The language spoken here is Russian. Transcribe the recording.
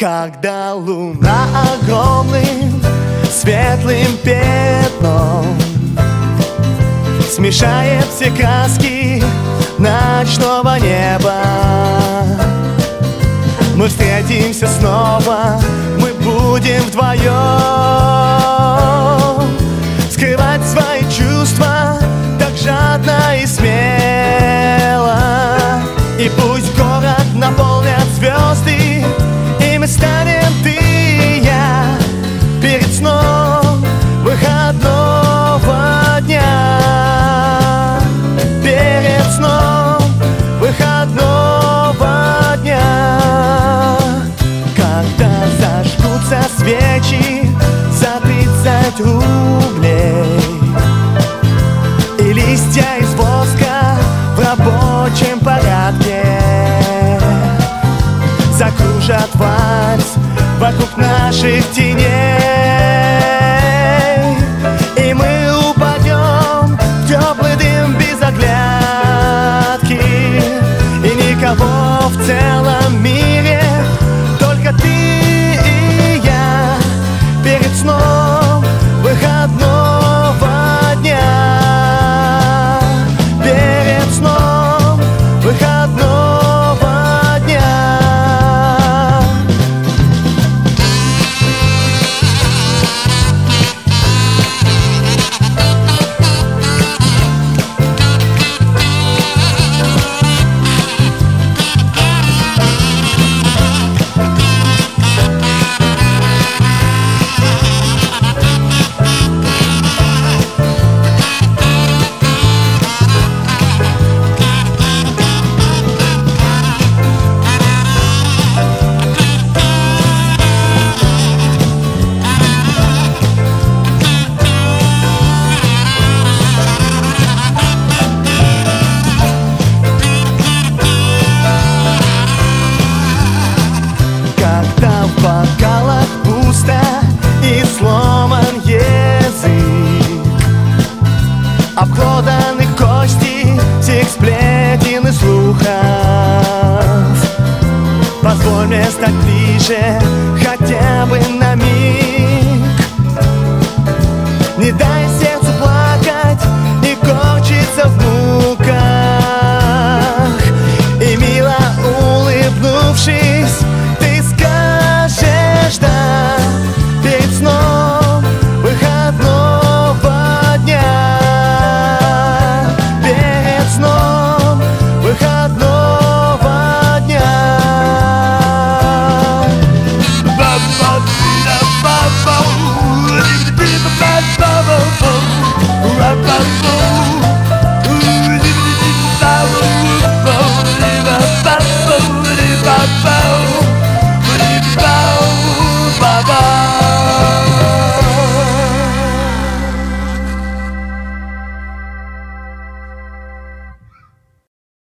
Когда луна огромным светлым пятном Смешает все краски ночного неба. Мы встретимся снова, мы будем вдвоем Закружат вальс вокруг наших теней. И мы упадем в теплый дым без оглядки. И никого в целом Когда в бокалах пусто и сломан язык. Обглоданы кости всех сплетен и слухов. Позволь мне стать ближе хотя бы на миг. Не дай matando